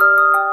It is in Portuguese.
Música